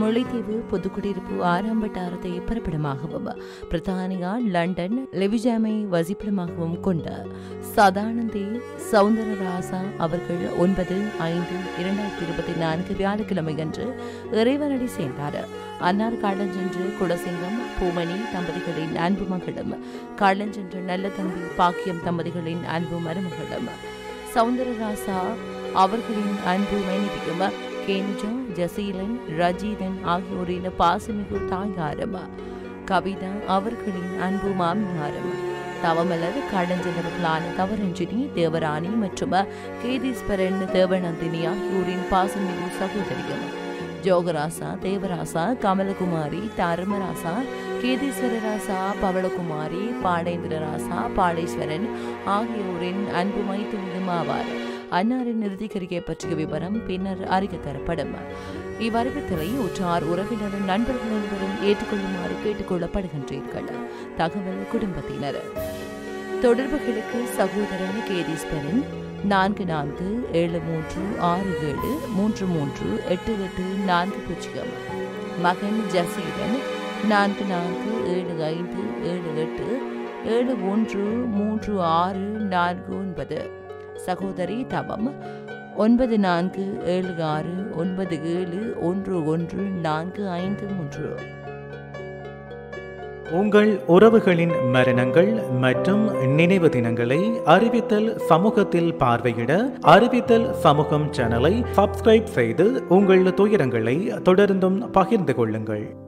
முல்லைத்தீவு பொதுக்குடியிருப்பு ஆறாம் வட்டாரத்தை பிறப்பிடமாகவும் பிரித்தானியா லண்டன் லெவிஜாமை வசிப்பிடமாகவும் கொண்ட சதானந்தி சவுந்தரராசா அவர்கள் ஒன்பது ஐந்து இரண்டாயிரத்தி இருபத்தி நான்கு வியாழக்கிழமை அன்று இறைவனடி சேர்ந்தார். அன்னார் காலஞ்சென்று குலசிங்கம் பூமணி தம்பதிகளின் அன்பு மகளும் காலஞ்சென்று நல்ல தம்பி பாக்கியம் தம்பதிகளின் அன்பு மருமகளும் சவுந்தரராசா அவர்களின் அன்பு மனைவியும் கேனிஜா ஜசீலன் ரஜீதன் ஆகியோரின் பாசமிகு தாயாரும் கவிதா அவர்களின் அன்பு மாமியாரும் தவமலர் காடஞ்சென்றவர்களான தவரஞ்சினி தேவராணி மற்றும் கேதீஸ்வரன் தேவநந்தினி ஆகியோரின் பாசமிகு சகோதரியம் ஜோகராசா தேவராசா கமலகுமாரி தர்மராசா கேதீஸ்வரராசா பவளகுமாரி பாடேந்திரராசா பாடேஸ்வரன் ஆகியோரின் அன்பு மைத்துவிடும் அன்னாரின் நிறுத்திக்கரிகை பற்றிய விவரம் பின்னர் அறிக்கை தரப்படும். இவ்வறிவித்தலை உற்றார் உறவினர் நண்பர்கள் அனைவரும் ஏற்றுக்கொள்ளுமாறு கேட்டுக்கொள்ளப்படுகின்றீர்கள். தகவல் குடும்பத்தினர். தொடர்புகளுக்கு சகோதரன் கேதீஸ்வரன் நான்கு நான்கு ஏழு மூன்று ஆறு ஏழு மூன்று மூன்று எட்டு எட்டு நான்கு பூஜ்ஜியம். மகன் ஜசீரன் நான்கு நான்கு ஏழு ஐந்து ஏழு எட்டு ஏழு ஒன்று மூன்று ஆறு நான்கு ஒன்பது. சகோதரி தவம். ஒன்பது நான்கு ஏழு ஆறு ஒன்பது ஏழு ஒன்று ஒன்று நான்கு ஐந்து மூன்று. உங்கள் உறவுகளின் மரணங்கள் மற்றும் நினைவு தினங்களை அறிவித்தல் சமூகத்தில் பார்வையிட அறிவித்தல் சமூகம் சேனலை சப்ஸ்கிரைப் செய்து உங்கள் துயரங்களை தொடர்ந்தும் பகிர்ந்து கொள்ளுங்கள்.